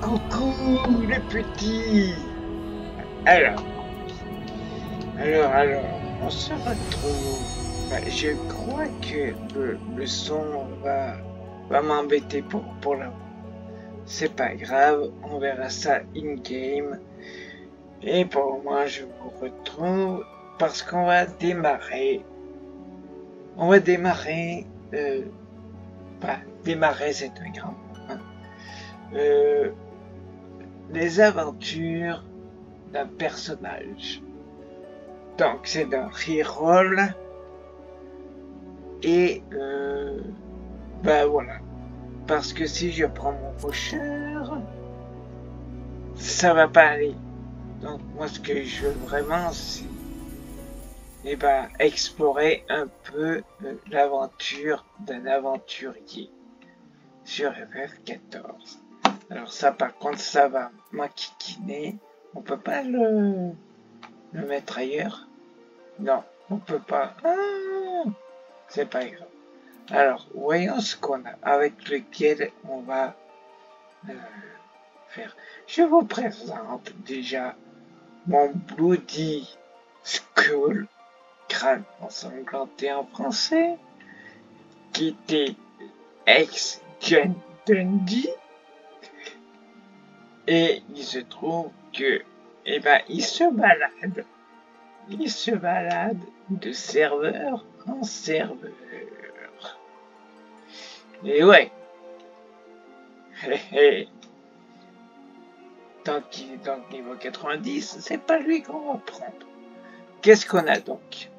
Coucou les petits. Alors, alors, alors, on se retrouve. Bah, je crois que le, le son va, va m'embêter pour, pour la. C'est pas grave, on verra ça in-game. Et pour moi, je vous retrouve parce qu'on va démarrer. On va démarrer. Euh, pas démarrer, c'est un grand. Euh, les aventures d'un personnage. Donc, c'est un reroll. Et, euh, ben voilà. Parce que si je prends mon pocheur, ça va pas aller. Donc, moi, ce que je veux vraiment, c'est, eh ben, explorer un peu euh, l'aventure d'un aventurier sur FF14. Alors ça, par contre, ça va m'enquiquiner. On peut pas le, le mettre ailleurs Non, on peut pas. Ah, c'est pas grave. Alors, voyons ce qu'on a avec lequel on va euh, faire. Je vous présente déjà mon Bloody Skull, crâne ensanglanté en français, qui était ex-Gen Dundee. Et il se trouve que, eh ben, il se balade. Il se balade de serveur en serveur. Et ouais. Tant qu'il est dans le niveau 90, c'est pas lui qu'on va prendre. Qu'est-ce qu'on a donc?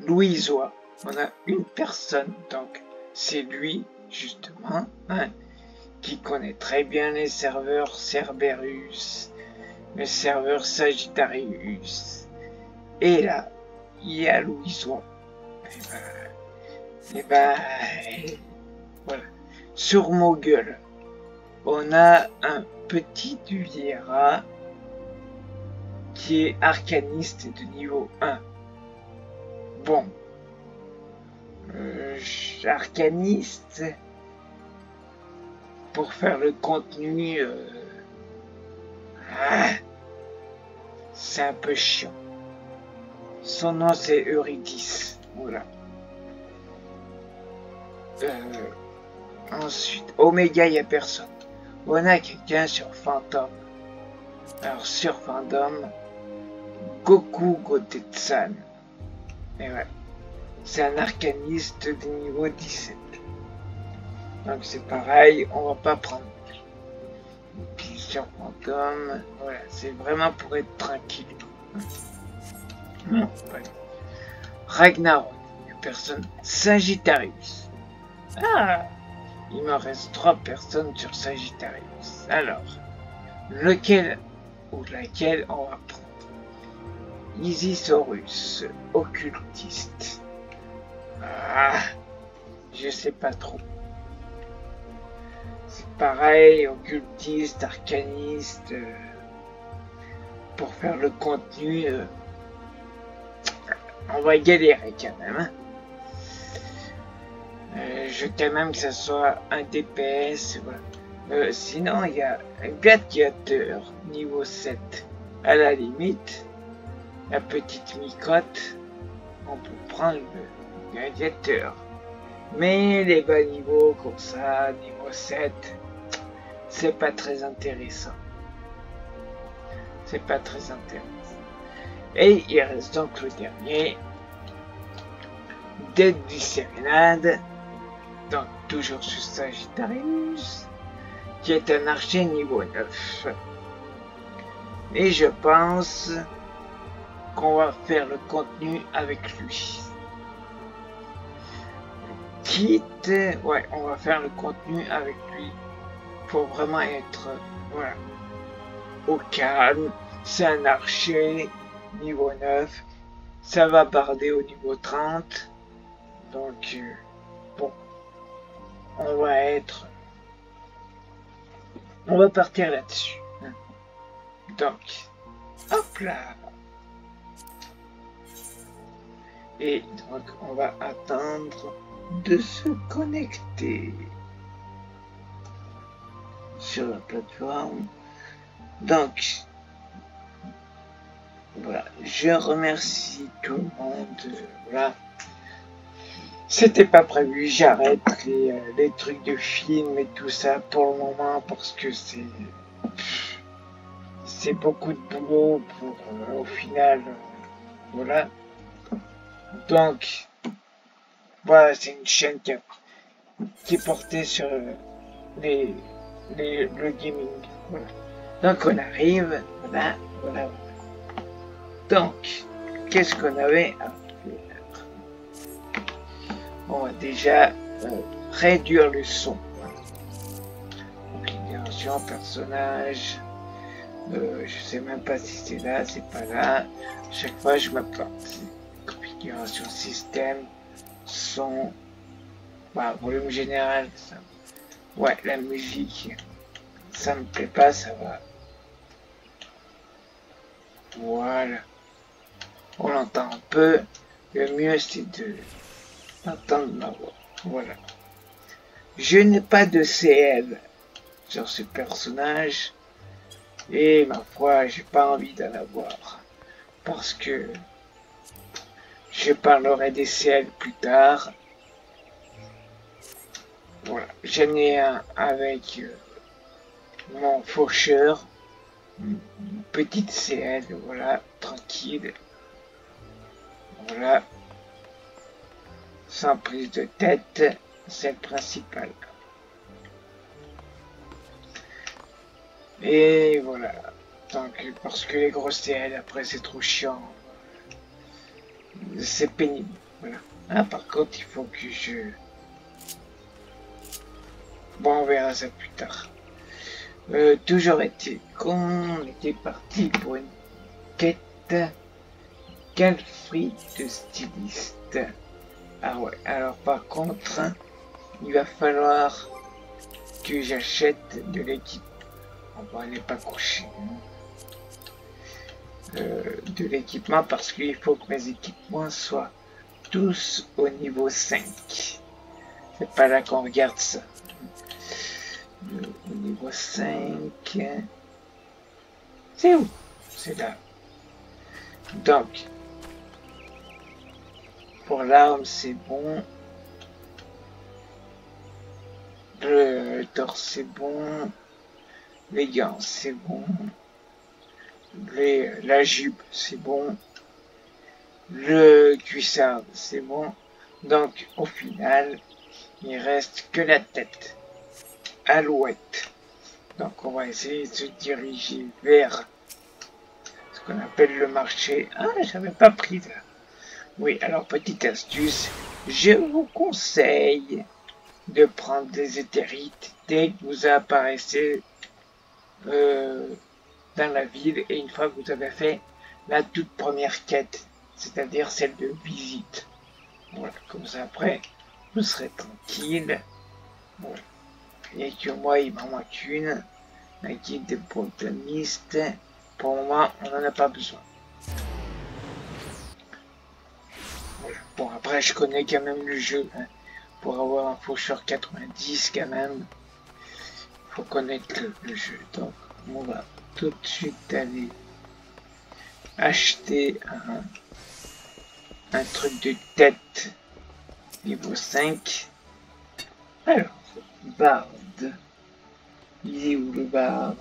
Louisois. On a une personne, donc c'est lui, justement, hein, qui connaît très bien les serveurs Cerberus, le serveur Sagittarius. Et là, il y a Louisois. Et ben, et ben, voilà. Sur Mogul, on a un petit Duviera qui est arcaniste de niveau 1. Bon. Euh, arcaniste pour faire le contenu euh, ah, c'est un peu chiant. Son nom c'est Eurydice. Voilà. Euh, ensuite, Omega, il n'y a personne. On a quelqu'un sur Phantom. Alors, sur Phantom, Goku Gotetsan. Et ouais. C'est un arcaniste de niveau 17. Donc c'est pareil, on va pas prendre. Phantom, voilà, c'est vraiment pour être tranquille. Non, ouais. Ragnarok, personne. Sagittarius. Ah Il me reste trois personnes sur Sagittarius. Alors, lequel ou laquelle on va prendre? Isisaurus, occultiste. Ah, je sais pas trop. Pareil, occultiste, arcaniste. euh, pour faire le contenu, euh, on va galérer quand même. hein. Euh, je veux quand même que ça soit un DPS. Voilà. Sinon, il y a un gladiateur niveau 7. À la limite, la petite micotte, on peut prendre le gladiateur. Mais les bas niveaux comme ça, niveau 7, c'est pas très intéressant. C'est pas très intéressant. Et il reste donc le dernier. Dead du. Donc toujours sur Sagittarius. Qui est un archer niveau 9. Et je pense qu'on va faire le contenu avec lui. Quitte, ouais, on va faire le contenu avec lui pour vraiment être, voilà, au calme. C'est un archer niveau 9. Ça va barder au niveau 30. Donc, euh, bon, on va être, on va partir là-dessus. Donc, hop là. Et donc, on va attendre de se connecter. Sur la plateforme. Donc, voilà, je remercie tout le monde. Voilà. C'était pas prévu, j'arrête les, euh, les, trucs de film et tout ça pour le moment parce que c'est c'est beaucoup de boulot pour euh, au final voilà donc voilà c'est une chaîne qui, est portée sur les, les le gaming voilà. donc on arrive voilà voilà donc qu'est-ce qu'on avait à faire on va déjà euh, réduire le son configuration personnage euh, je sais même pas si c'est là, c'est pas là. Chaque fois, je me plante. Configuration système, son, bah, volume général. Ouais, la musique, ça me plaît pas, ça va. Voilà. On l'entend un peu. Le mieux, c'est de entendre ma voix. Voilà. Je n'ai pas de CL sur ce personnage. Et ma foi, j'ai pas envie d'en avoir. Parce que je parlerai des CL plus tard. Voilà, j'en ai un avec euh, mon faucheur. Une petite CL, voilà, tranquille. Voilà. Sans prise de tête, c'est le principal. Et voilà. Donc, parce que les grosses TL, après, c'est trop chiant. C'est pénible. Voilà. Ah, par contre, il faut que je... Bon, on verra ça plus tard. Euh, toujours été con, était parti pour une quête calfree de styliste. Ah ouais, alors par contre, il va falloir que j'achète de l'équipe on n'est pas couché. Euh, de l'équipement parce qu'il faut que mes équipements soient tous au niveau 5. C'est pas là qu'on regarde ça. Au niveau 5. C'est où C'est là. Donc, pour l'arme, c'est bon. Le torse, c'est bon. Les gants, c'est bon. Les, la jupe, c'est bon. Le cuissard, c'est bon. Donc, au final, il reste que la tête. Alouette. Donc, on va essayer de se diriger vers ce qu'on appelle le marché. Ah, j'avais pas pris ça. Oui, alors, petite astuce. Je vous conseille de prendre des éthérites dès que vous apparaissez euh, dans la ville et une fois que vous avez fait la toute première quête, c'est-à-dire celle de visite. Voilà, comme ça après, vous serez tranquille. Voilà. Et que moi, il m'en manque une, un guide de botaniste. Pour le moment, on n'en a pas besoin. Bon, après, je connais quand même le jeu. Hein. Pour avoir un faucheur 90, quand même faut connaître le, jeu. Donc, on va tout de suite aller acheter un, un truc de tête niveau 5. Alors, Il est où le Bard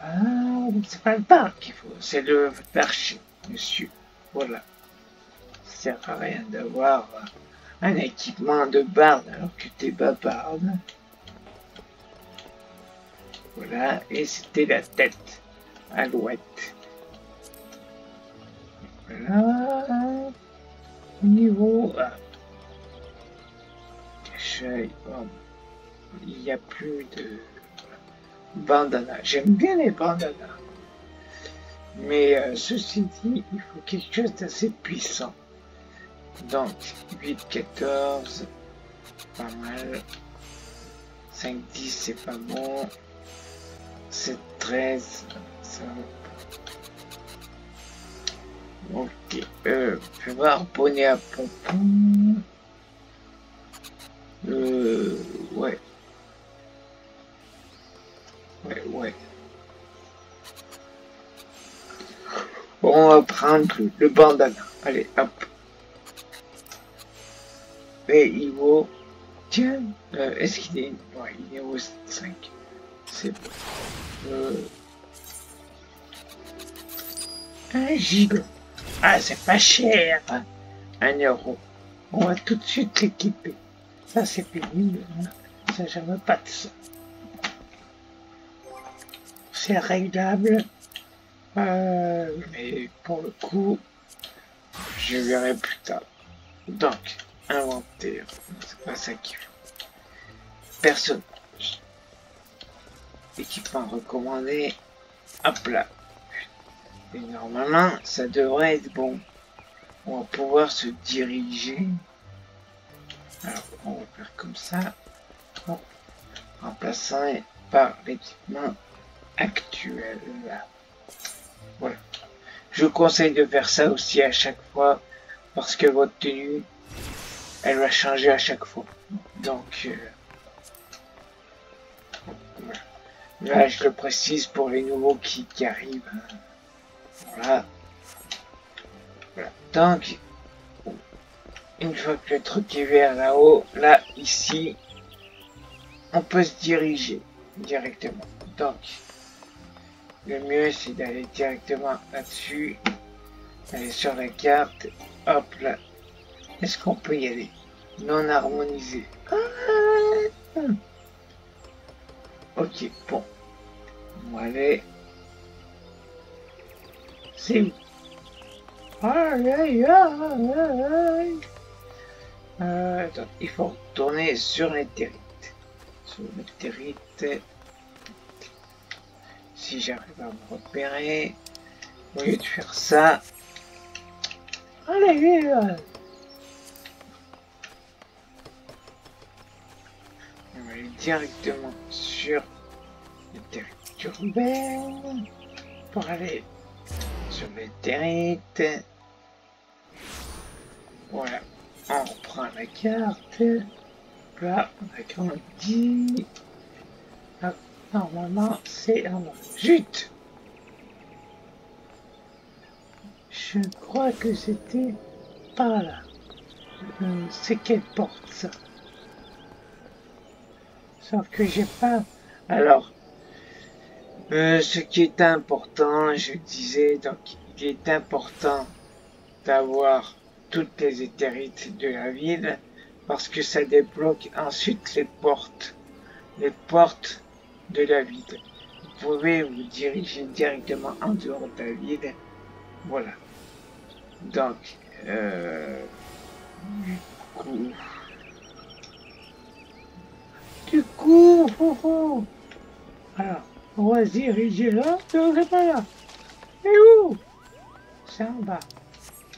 Ah, c'est pas le Bard qu'il faut, c'est le perché, monsieur. Voilà. Ça sert à rien d'avoir un équipement de barde alors que t'es pas barde. Voilà, et c'était la tête. Alouette. Voilà. Niveau A. Il n'y a plus de bandana. J'aime bien les bandanas. Mais euh, ceci dit, il faut quelque chose d'assez puissant. Donc, 8, 14, pas mal. 5, 10, c'est pas bon. 7, 13, ça Ok, euh, je vais voir bonnet à pompon. Euh, ouais. Ouais, ouais. Bon, on va prendre le bandana. Allez, hop. Et il vaut... Tiens, euh, est-ce qu'il est... Ouais, il est au 5. C'est bon. Euh... Un gigot. Ah, c'est pas cher. Un euro. On va tout de suite l'équiper. Ça, c'est pénible. Hein. Ça, j'aime pas de ça. C'est réglable. Euh, mais pour le coup, je verrai plus tard. Donc, inventaire. C'est. Personnage. Équipement recommandé. Hop là. Et normalement, ça devrait être bon. On va pouvoir se diriger. Alors, on va faire comme ça. En remplaçant par l'équipement actuel. Voilà. Je vous conseille de faire ça aussi à chaque fois parce que votre tenue, elle va changer à chaque fois. Donc, euh. Là, je le précise pour les nouveaux qui arrivent. Voilà. Donc, une fois que le truc est vers là-haut, là, ici, on peut se diriger directement. Donc, le mieux, c'est d'aller directement là-dessus, aller sur la carte, hop là. Est-ce qu'on peut y aller? Non harmonisé. Ah ok, bon. On va aller Aïe, aïe, euh, attends, il faut tourner sur les territes. Sur les territes. Si j'arrive à me repérer, au lieu de faire ça, allez, on va aller directement sur les territes urbaines pour aller sur les territes. Voilà, on reprend la carte. Là, on agrandit. normalement, c'est un Jute Je crois que c'était par là. Euh, c'est quelle porte ça? Sauf que j'ai pas... Alors, euh, ce qui est important, je disais, donc il est important d'avoir toutes les éthérites de la ville parce que ça débloque ensuite les portes, les portes de la ville. Vous pouvez vous diriger directement en dehors de la ville. Voilà. Donc, euh, du coup, du coup, oh, oh. alors. On va se diriger là, non, c'est pas là. Et où? C'est en bas.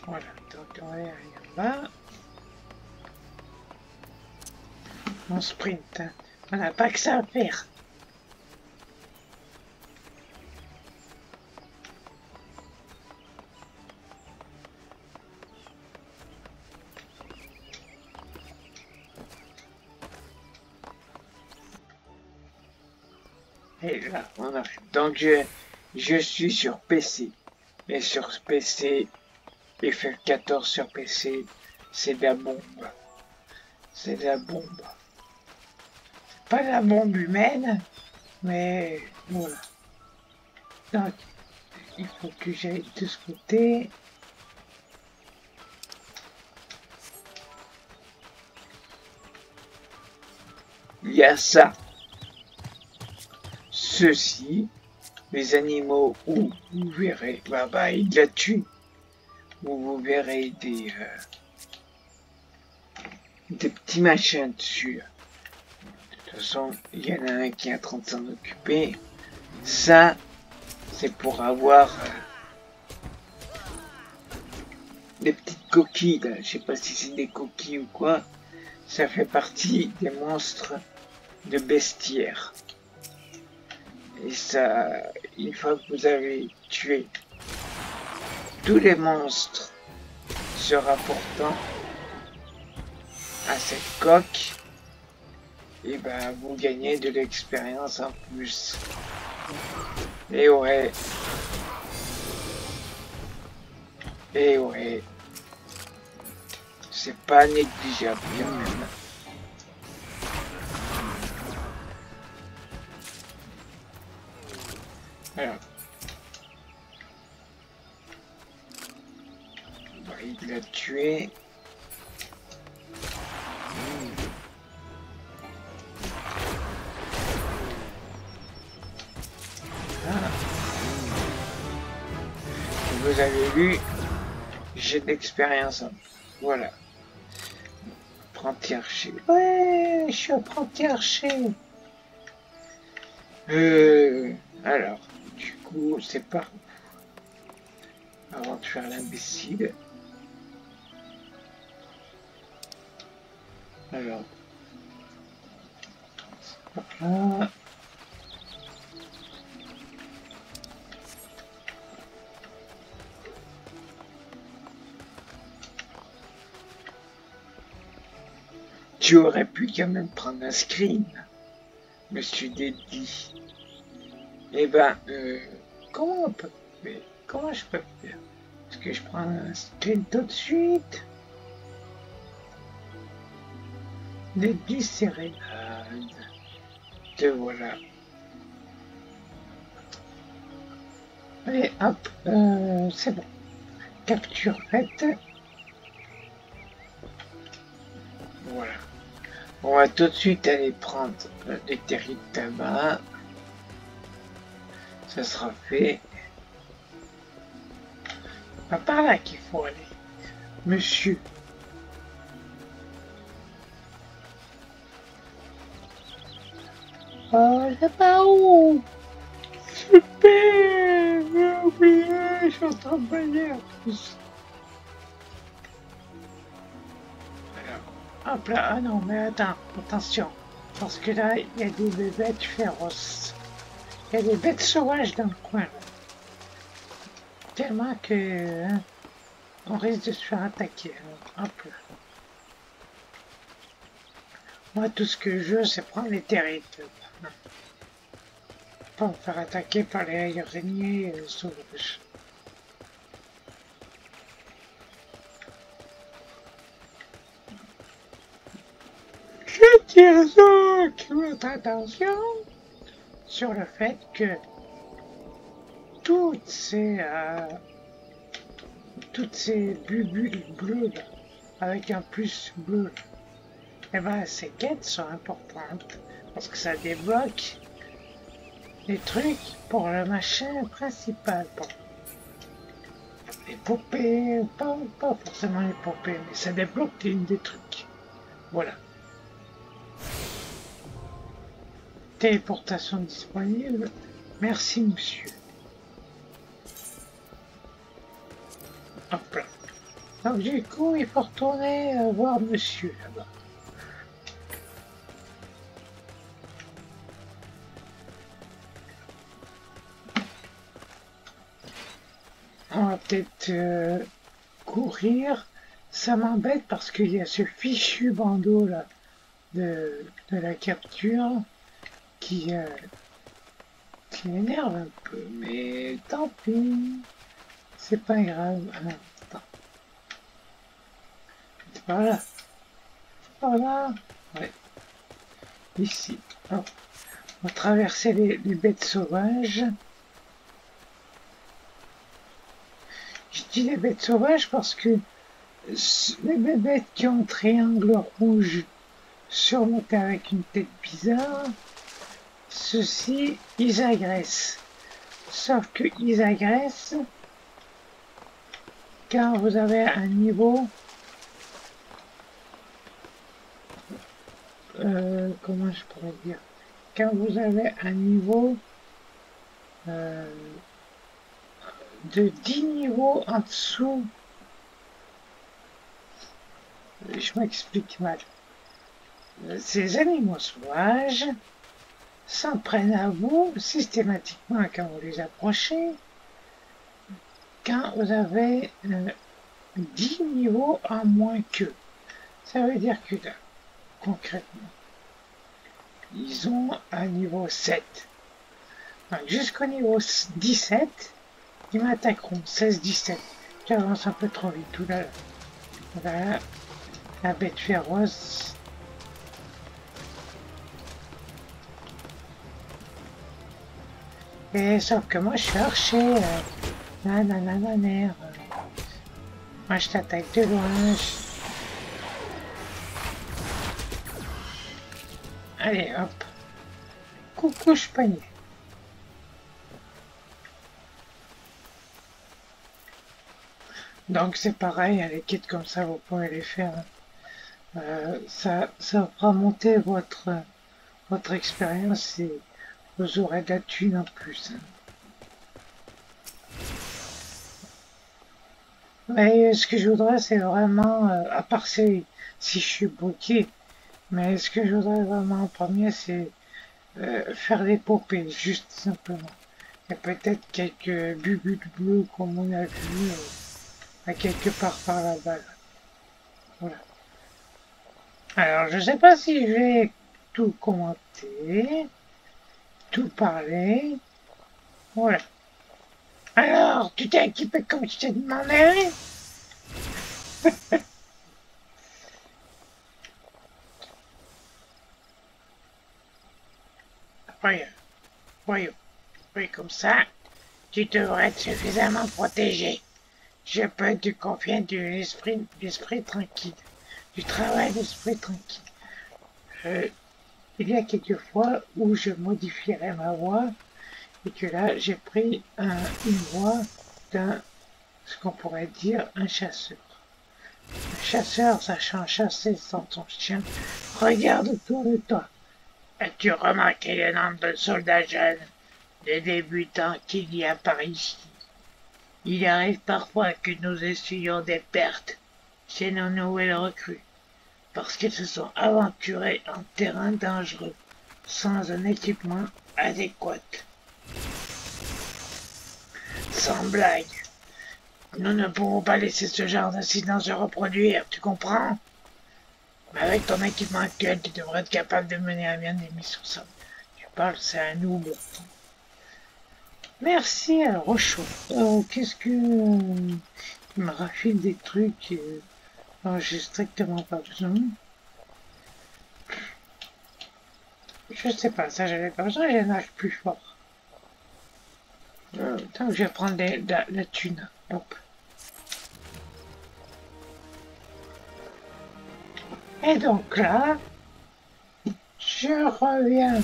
Voilà, donc on aller en bas. On sprint. Hein. On n'a pas que ça à faire. Et là, on arrive. Donc, je, je suis sur PC. Mais sur PC, FF14 sur PC, c'est de la bombe. C'est de la bombe. Pas de la bombe humaine, mais voilà. Donc, il faut que j'aille de ce côté. Il y a ça ceci, les animaux où vous verrez, bah bah il la tue, où vous verrez des, euh, des petits machins dessus. De toute façon, il y en a un qui est en train de s'en occuper. Ça, c'est pour avoir euh, des petites coquilles. Je sais pas si c'est des coquilles ou quoi. Ça fait partie des monstres de bestiaire. Et ça, une fois que vous avez tué tous les monstres se rapportant à cette coque, et ben vous gagnez de l'expérience en plus. Et ouais. Et ouais. C'est pas négligeable quand même. Il l'a tué. vous avez vu, j'ai de l'expérience. Voilà. Apprenti archer. Ouais, je suis apprenti archer. Euh, alors, du coup, c'est pas... Avant de faire l'imbécile. Alors. Hop Tu aurais pu quand même prendre un screen, monsieur Dédi. Eh ben, euh, comment Comment je peux faire? Est-ce que je prends un screen tout de suite? Dédi sérénade. Te voilà. Allez, hop, euh, c'est bon. Capture faite. Voilà. On va tout de suite aller prendre les terriers de tabac. Ça sera fait. Pas par là qu'il faut aller. Monsieur. Oh, c'est pas où Super J'ai oublié, je suis en train de en plus. Hop là, ah non, mais attends, attention. Parce que là, il y a des bêtes féroces. Il y a des bêtes sauvages dans le coin. Tellement que... Hein, on risque de se faire attaquer. hop là. Moi, tout ce que je veux, c'est prendre les territoires. Pas me faire attaquer par les araignées euh, sauvages. donc votre attention sur le fait que toutes ces euh, toutes ces bulles bleues avec un plus bleu et eh ben ces quêtes sont importantes parce que ça débloque les trucs pour le machin principal. Pour les poupées pas, pas forcément les poupées mais ça débloque des trucs. Voilà Téléportation disponible. Merci, monsieur. Hop là. Donc du coup, il faut retourner euh, voir monsieur là-bas. On va peut-être euh, courir. Ça m'embête parce qu'il y a ce fichu bandeau là de, de la capture qui, euh, qui m'énerve un peu, mais tant pis, c'est pas grave. Ah, voilà. Voilà. Ouais. Ici. on va traverser les, les, bêtes sauvages. Je dis les bêtes sauvages parce que les bêtes qui ont un triangle rouge surmonté avec une tête bizarre, ceux-ci, ils agressent. Sauf qu'ils agressent quand vous avez un niveau euh, comment je pourrais dire quand vous avez un niveau euh, de 10 niveaux en dessous je m'explique mal ces animaux sauvages s'en prennent à vous systématiquement quand vous les approchez, quand vous avez 10 euh, niveaux en moins qu'eux. Ça veut dire que là, concrètement, ils ont un niveau 7. Jusqu'au niveau 17, ils m'attaqueront. 16-17. J'avance un peu trop vite tout là. Voilà. La bête féroce. Et sauf que moi je suis archer. Euh, nanana, moi je t'attaque de loin. Allez hop. Coucou panier. Donc c'est pareil, les kits comme ça, vous pouvez les faire. Euh, ça, ça fera monter votre, votre expérience vous aurez de la en plus. Mais ce que je voudrais, c'est vraiment, euh, à part si, si je suis bloqué, mais ce que je voudrais vraiment en premier, c'est euh, faire des popées, juste simplement. Et peut-être quelques bubules bleus comme on a vu à quelque part par là-bas. Voilà. Alors, je sais pas si je vais tout commenter, tout parler. Voilà. Alors, tu t'es équipé comme je t'ai demandé? Voyons, voyons, oui, comme ça, tu devrais être suffisamment protégé. Je peux te confier de l'esprit, l'esprit tranquille, du travail d'esprit tranquille. Euh, il y a quelques fois où je modifierai ma voix et que là j'ai pris une voix d'un ce qu'on pourrait dire un chasseur. Un chasseur sachant chasser sans ton chien, regarde autour de toi. As-tu remarqué le nombre de soldats jeunes, de débutants qu'il y a par ici? Il arrive parfois que nous essuyons des pertes chez nos nouvelles recrues, parce qu'ils se sont aventurés en terrain dangereux, sans un équipement adéquat. Sans blague, nous ne pourrons pas laisser ce genre d'incident se reproduire, tu comprends? Mais avec ton équipement actuel, tu devrais être capable de mener à bien des missions simples. Tu parles, c'est un nouveau. Merci à Rochaud. Euh, Qu'est-ce que... Euh, il me raffine des trucs euh, dont j'ai strictement pas besoin. Je sais pas, ça j'avais pas besoin, j'ai un arc plus fort. Euh, je vais prendre la, la thune. Hop. Et donc là, je reviens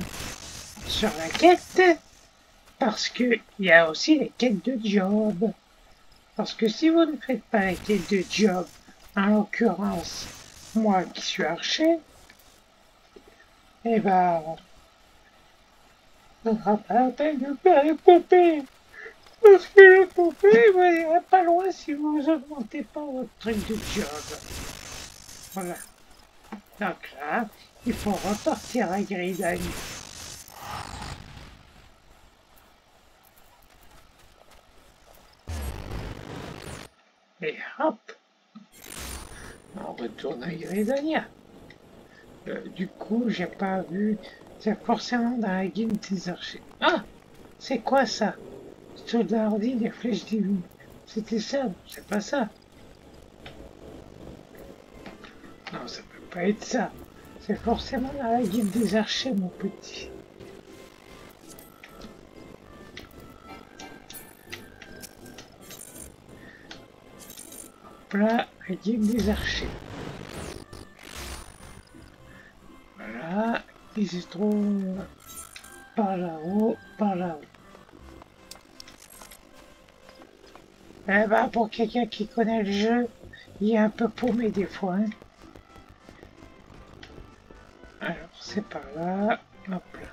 sur la quête. Parce qu'il y a aussi les quêtes de job. Parce que si vous ne faites pas les quêtes de job, en l'occurrence, moi qui suis archer, eh ben, ne sera pas de faire les poupées. Parce que les poupées, vous n'irez pas loin si vous augmentez pas votre truc de job. Voilà. Donc là, il faut repartir à Gridani. Et hop On retourne à. Euh, du coup, j'ai pas vu... C'est forcément dans la guilde des archers. Ah C'est quoi ça? Soldat hardi des flèches divines. C'était ça, c'est pas ça. Non, ça peut pas être ça. C'est forcément dans la guilde des archers, mon petit. là avec des archers. Il se trouve par là-haut, par là-haut. Eh ben, pour quelqu'un qui connaît le jeu, il est un peu paumé des fois. Hein. Alors, c'est par là. Hop là.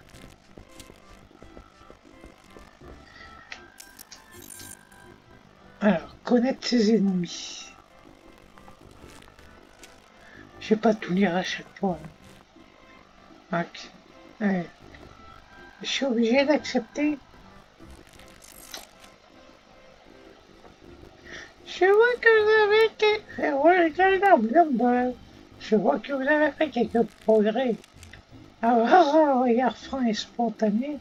Alors, connaître ses ennemis. Je vais pas tout lire à chaque fois. Max. Je suis obligé d'accepter. Je vois que vous avez Je vois que vous avez fait quelques progrès. Avoir un regard franc et spontané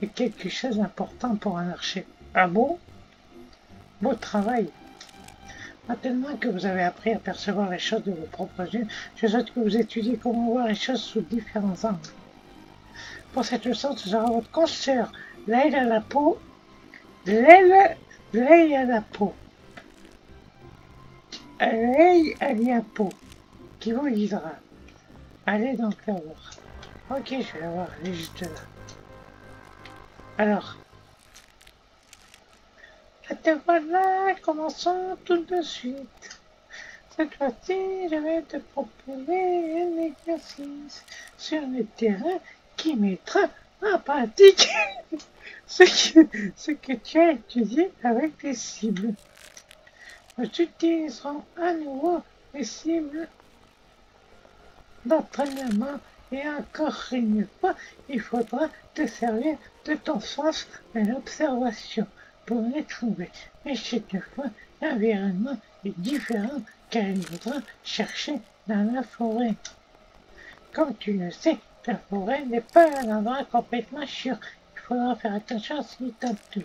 est quelque chose d'important pour un archer. Ah bon? Beau travail. Maintenant que vous avez appris à percevoir les choses de vos propres yeux, je souhaite que vous étudiez comment voir les choses sous différents angles. Pour cette leçon, ce sera votre consoeur, l'aile à la peau, l'aile, l'aile à la peau, l'aile à la peau, qui vous guidera. Allez donc la voir. Ok, je vais la voir, elle est juste là. Alors, te voilà, commençons tout de suite. Cette fois-ci, je vais te proposer un exercice sur le terrain qui mettra en pratique ce que, tu as étudié avec tes cibles. Nous utiliserons à nouveau les cibles d'entraînement et encore une fois, il faudra te servir de ton sens de l'observation pour les trouver. Mais cette fois, l'environnement est différent car il faudra chercher dans la forêt. Comme tu le sais, la forêt n'est pas un endroit complètement sûr. Il faudra faire attention qui tout.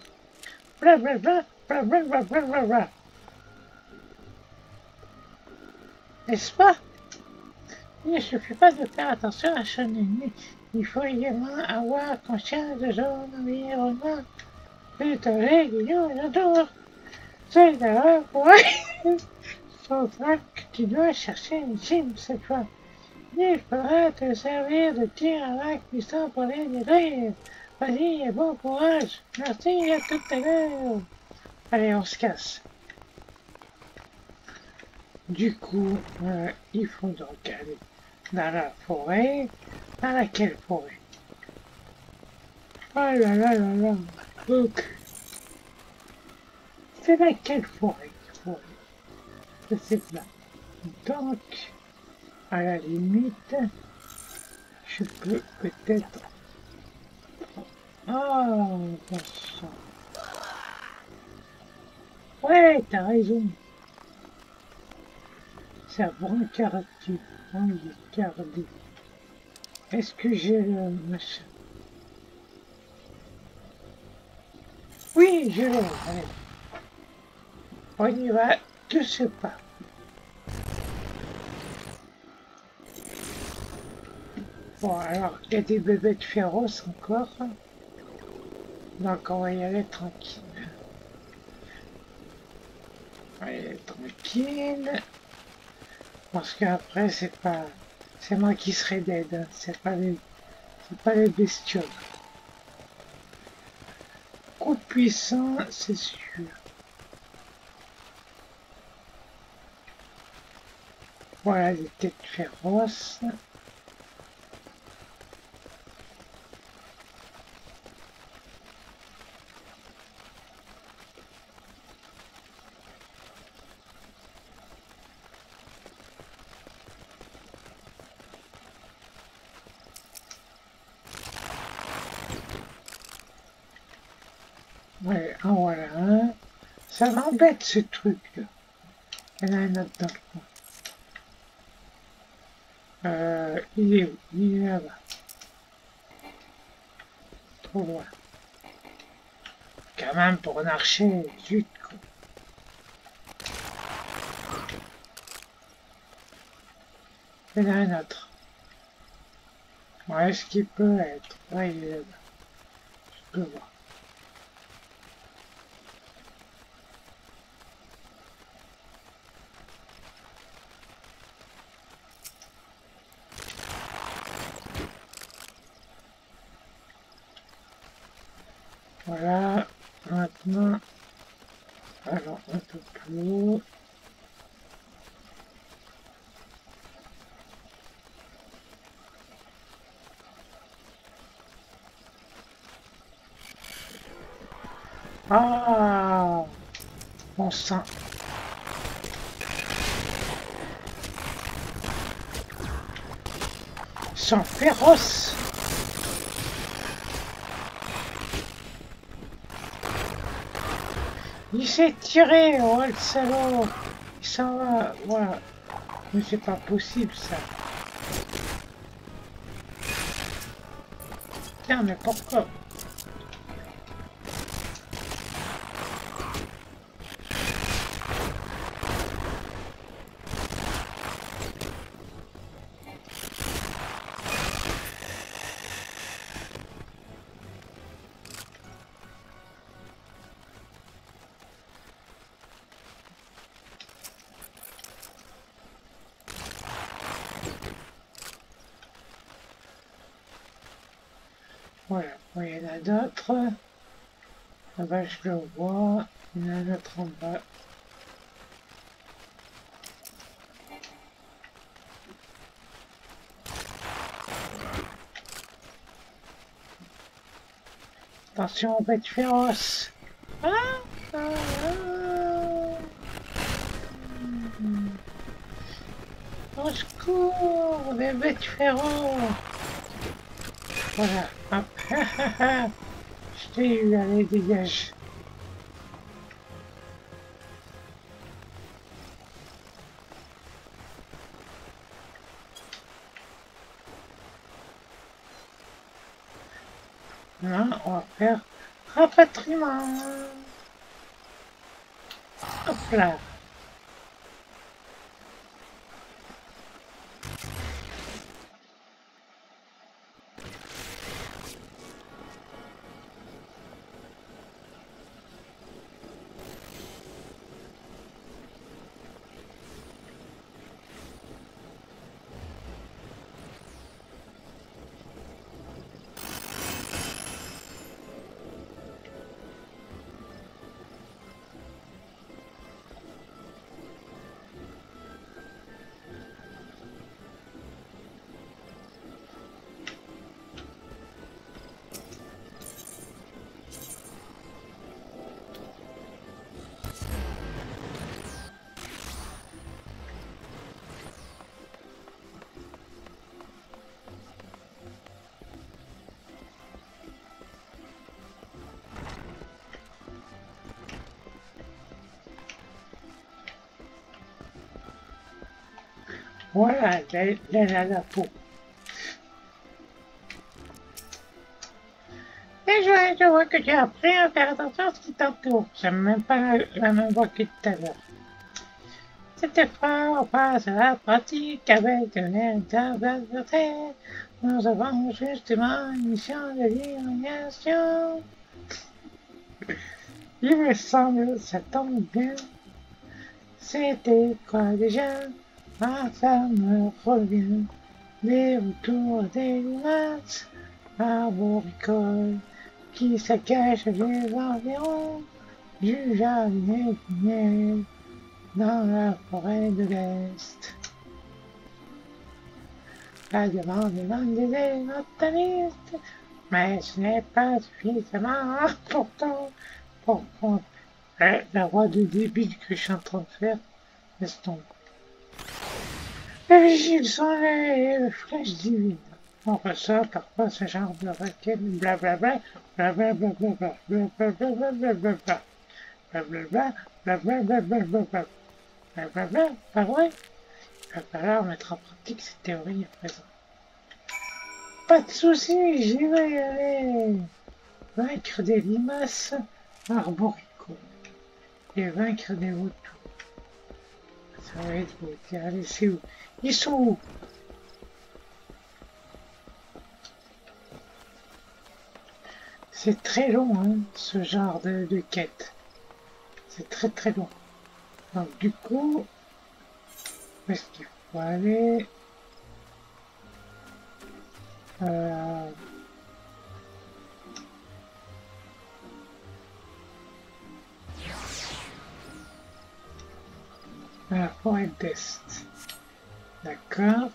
Blablabla, blablabla, blablabla. N'est-ce pas? Il ne suffit pas de faire attention à son ennemi, il faut également avoir conscience de son environnement. C'est un règlement C'est d'ailleurs pour faudra que tu dois chercher une cible cette fois. Il faudra te servir de tir à la cuisson pour les détruire. Vas-y, bon courage. Merci, à tout à l'heure. Allez, on se casse. Du coup, euh, il faut donc aller dans la forêt. Dans laquelle forêt Oh là là là là. Donc, c'est laquelle forêt Je sais pas. Donc, à la limite, je peux peut-être... Oh, sang. Ouais, t'as raison. C'est un brancardier. Regardez. Est-ce que j'ai le machin? Oui, je l'ai. Allez. On y va de ce pas. Bon, alors, il y a des bébêtes féroces encore. Donc, on va y aller tranquille. Allez, tranquille. Parce qu'après, c'est pas. C'est moi qui serai dead, hein. c'est pas. C'est pas les bestioles. Puissant, c'est sûr. Voilà les têtes féroces. Ça m'embête ce y en a un autre dans le coin. Euh, il est où? Il est là-bas. Trop loin. Quand même, pour un archer, zut, quoi. Il y en a un autre. Ouais, est-ce qu'il peut être là-bas. Je peux voir. Voilà, maintenant, alors un peu plus haut. Ah Bon sang Sang féroce Il s'est tiré, oh le salaud Il s'en va, voilà. Mais c'est pas possible ça. putain, mais pourquoi? Je le vois. Il y en a un autre en bas. Attention aux bêtes féroces. Ah, ah, ah. Au secours, les bêtes féroces. Voilà, hop. Eu, allez, dégage. Là, on va faire rapatriement. Hop là. Voilà, là, là, là, la peau. Et je, vois que tu as appris à faire attention à ce qui t'entoure. J'aime même pas la, la même voix que tout à l'heure. Cette on passe à la pratique avec l'interprétation. Nous avons justement une mission de l'illumination. Il me semble, ça tombe bien. C'était quoi déjà? Ah, ça me revient. Les retours des limaces arboricoles qui se cachent les environs du jardin miel dans la forêt de l'Est. La demande est des mentalistes, mais ce n'est pas suffisamment important pour prendre la voix de débile que je suis en train de faire. Laisse. Les vigiles sont les flèches divines. On reçoit parfois ce genre de requête, blablabla, blablabla, blablabla, blablabla, blablabla, blablabla, blablabla, pas vrai? Il va falloir mettre en pratique cette théorie à présent. Pas de soucis, j'y vais aller vaincre des limaces arboricaux et vaincre des vautours. Ça va être. Allez, c'est où? Ils sont où? C'est très long, hein, ce genre de, de quête. C'est très très long. Donc du coup, où est-ce qu'il faut aller? Euh... à la forêt d'Est. D'accord.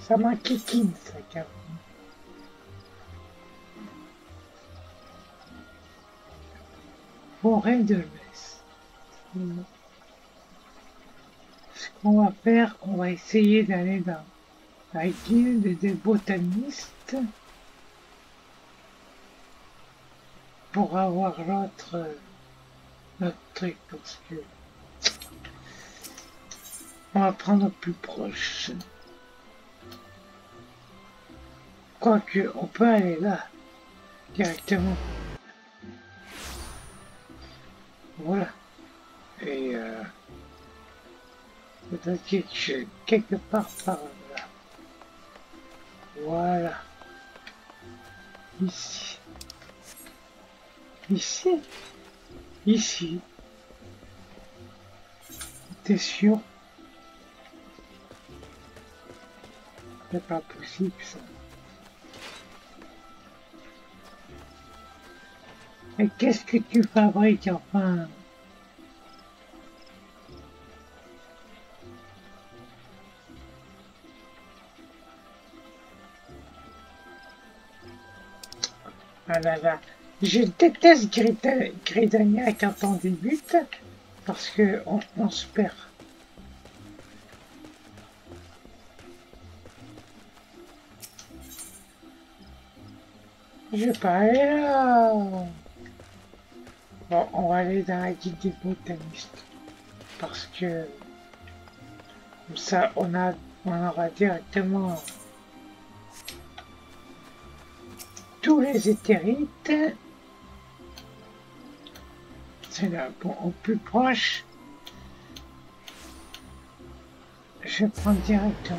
Ça m'inquiétine, ça, quand. Forêt de l'Ouest. Ce qu'on va faire, on va essayer d'aller dans la guilde des botanistes pour avoir l'autre notre truc parce que on va prendre plus proche. Quoique, on peut aller là, directement. Voilà. Et euh, peut-être quelque, quelque part par là. Voilà. Ici. Ici. Ici. T'es sûr? C'est pas possible ça. Mais qu'est-ce que tu fabriques enfin? Ah là là. Je déteste Gridania quand on débute parce que on, se perd. Je là. Bon, on va aller dans la guide des botanistes. Parce que comme ça, on, a, on aura directement tous les éthérites. C'est là, bon, au plus proche, je prends directement.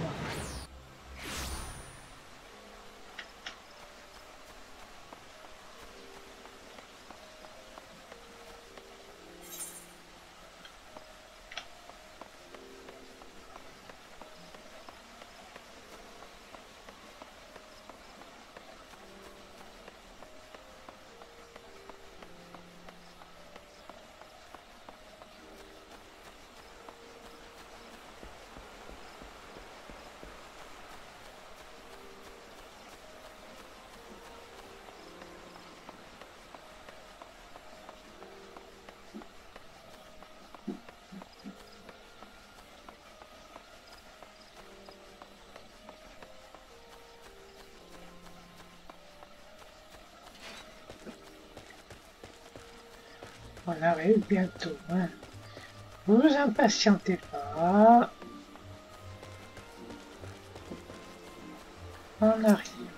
On bientôt. Hein. Vous impatientez pas. On arrive.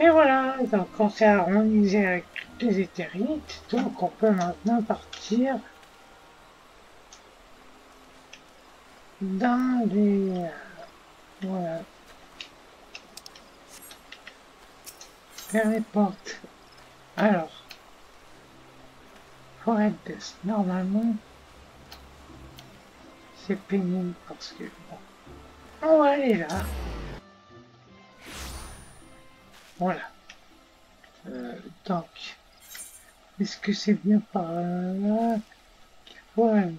Et voilà, donc on s'est harmonisé avec les éthérites, donc on peut maintenant partir dans les... Voilà. Faire les portes. Alors. Forêt d'Est. Normalement, c'est pénible parce que... Bon. On va aller là. Voilà. Euh, donc, est-ce que c'est bien par là aller?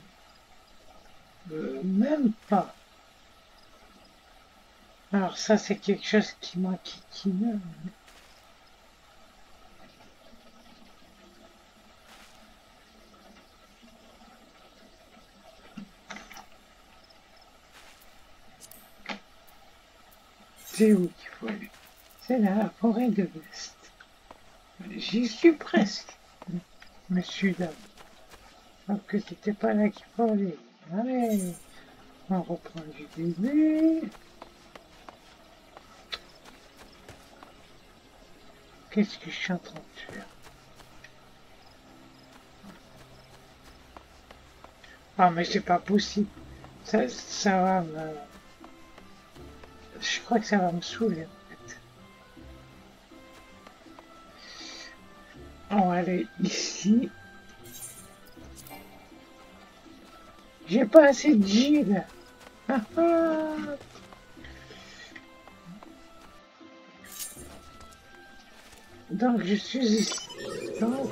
Euh, même pas. Alors ça, c'est quelque chose qui m'inquiète. C'est où qu'il faut aller? C'est la forêt de l'Est. J'y suis presque, monsieur dame. Donc c'était pas là qu'il faut aller. Allez, on reprend du début. Qu'est-ce que je suis en train de faire Ah mais c'est pas possible. Ça, va me... Je crois que ça va me saouler en fait. On va aller ici. J'ai pas assez de gilles. Donc je suis ici. Donc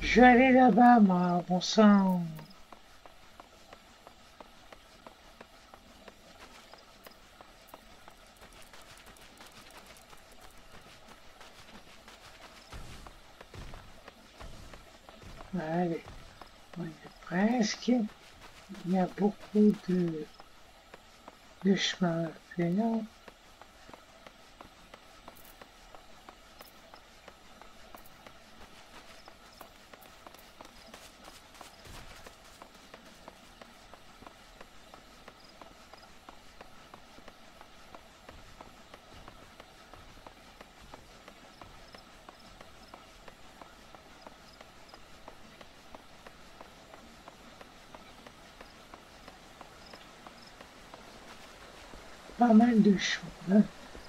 je vais aller là-bas, moi, bon sang. Allez. On presque. Il y a beaucoup de, de chemin à. Pas mal de choses. hein.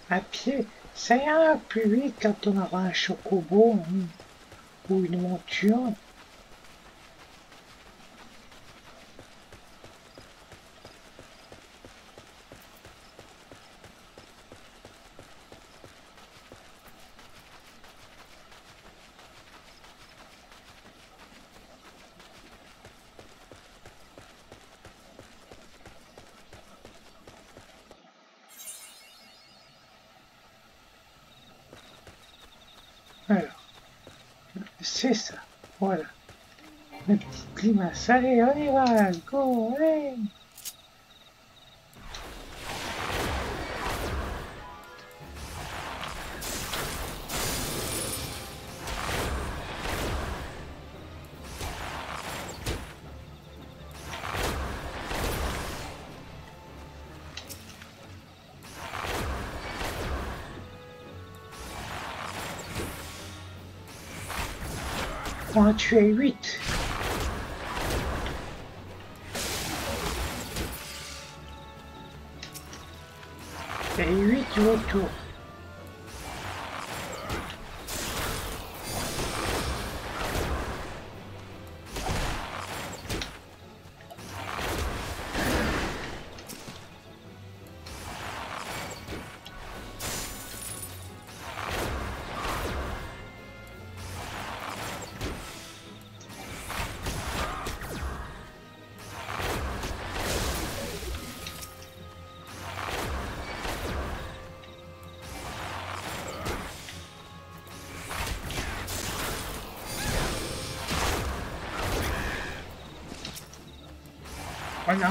À pied, ça ira plus vite quand on aura un chocobo hein, ou une monture. Alors, c'est ça, voilà. La petite limace, allez, On a tué 8. Et 8 autour.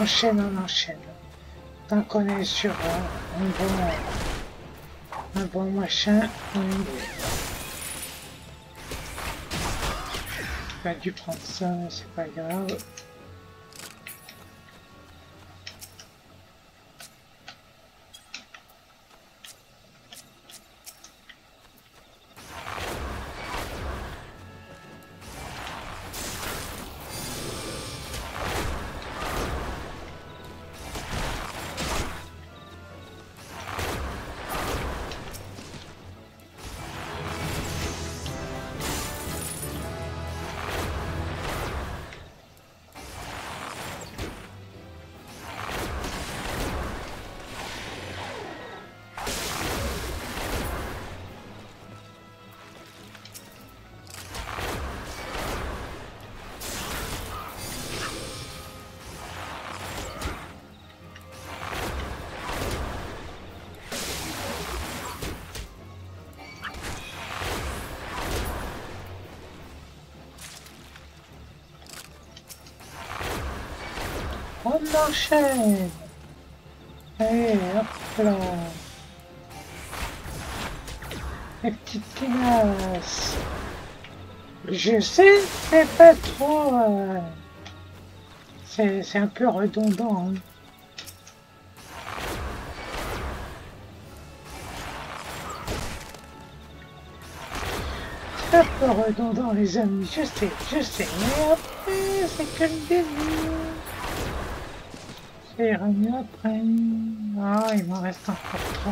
Enchaîne, on enchaîne. Tant qu'on est sur un, un bon, un bon machin, on. J'ai pas dû prendre ça, mais c'est pas grave. On enchaîne. Allez, hop là. Les petites pinasses. Je sais, c'est pas trop... euh, C'est un peu redondant. hein. Un peu redondant, les amis. Je sais, je sais. Mais après, c'est que le début. Ça ira mieux après. Ah, il m'en reste encore trop.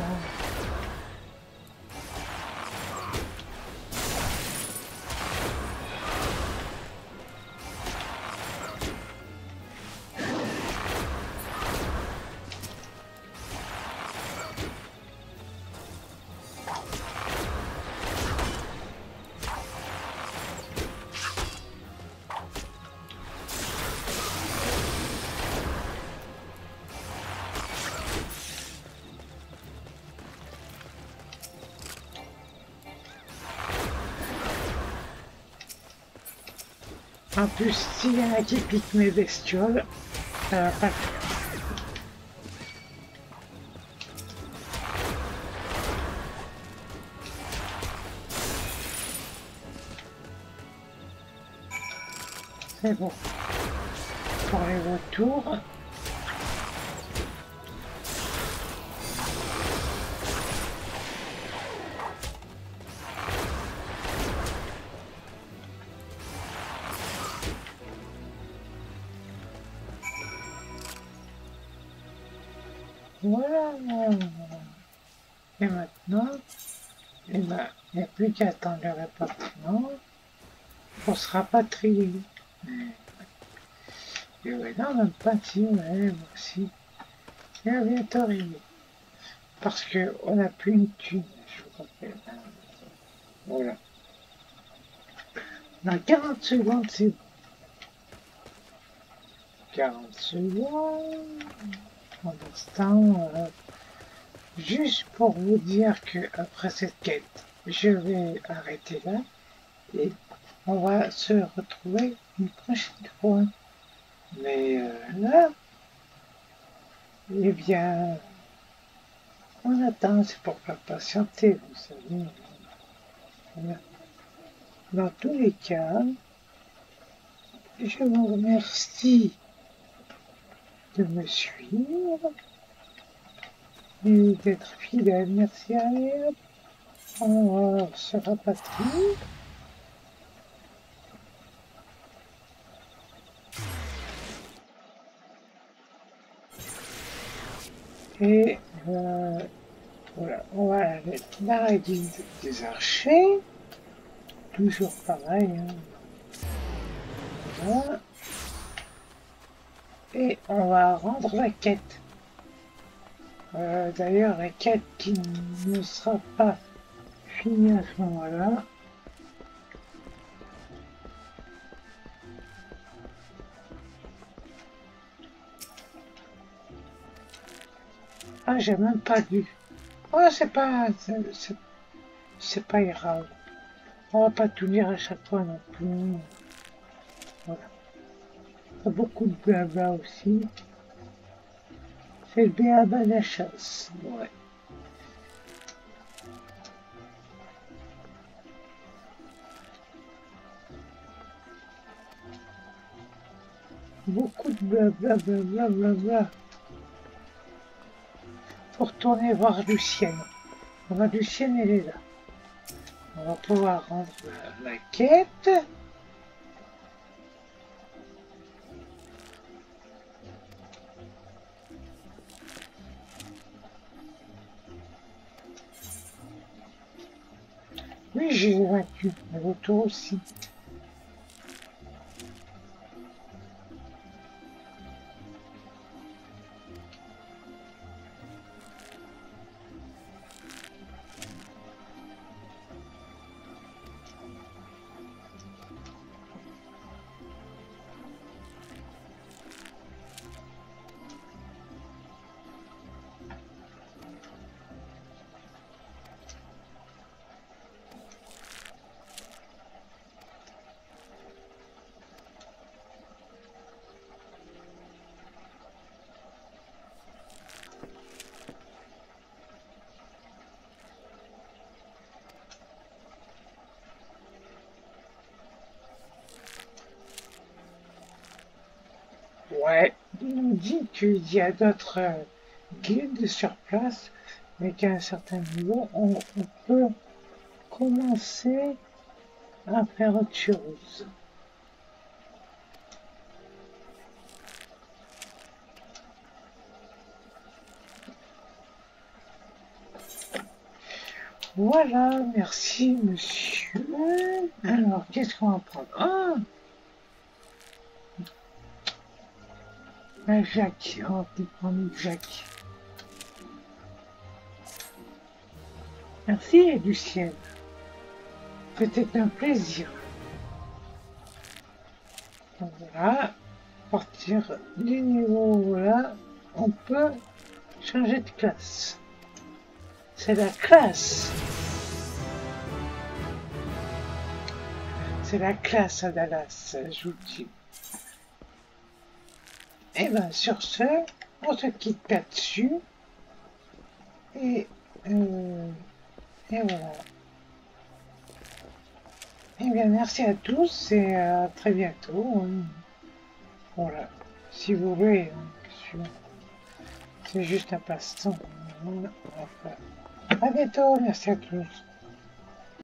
En plus, s'il y en a qui piquent mes bestioles, ça va pas faire. C'est bon. Pour les retours. Pour se rapatrier. Et ouais, pas si, ouais, moi aussi. Va bientôt arriver. Parce qu'on n'a plus une thune, je vous rappelle. Voilà. Dans 40 secondes, c'est bon. 40 secondes. Pour l'instant, euh, juste pour vous dire que après cette quête, je vais arrêter là et on va se retrouver une prochaine fois. Mais euh, là, eh bien, on attend, c'est pour pas patienter, vous savez. Dans tous les cas, je vous remercie de me suivre et d'être fidèle. Merci à elle. On se rapatrie. Et euh, voilà, on va aller la des archers. Toujours pareil. Hein. Voilà. Et on va rendre la quête. Euh, D'ailleurs, la quête qui ne sera pas finie à ce moment-là. J'ai même pas lu. C'est pas... C'est pas grave. On va pas tout lire à chaque fois non plus. Voilà. Beaucoup de blabla aussi. C'est le blabla de la chasse. Ouais. Beaucoup de blabla, blabla, blabla pour tourner voir Lucienne. On Lucienne, elle est là. On va pouvoir rendre la, quête. Oui, j'ai vaincu, mais retour aussi. Ouais, il nous dit qu'il y a d'autres euh, guides sur place, mais qu'à un certain niveau, on, peut commencer à faire autre chose. Voilà, merci monsieur. Alors, qu'est-ce qu'on va prendre? Ah Un Jacques, va peut-être prendre Jacques. Merci Lucienne. Peut-être un plaisir. Donc voilà, partir du niveau là, on peut changer de classe. C'est la classe. C'est la classe à Dallas, je vous dis. Et eh bien sur ce, on se quitte là-dessus. Et, euh, et voilà. Et eh bien merci à tous et à très bientôt. Voilà. Si vous voulez, c'est juste un passe-temps. A bientôt, merci à tous.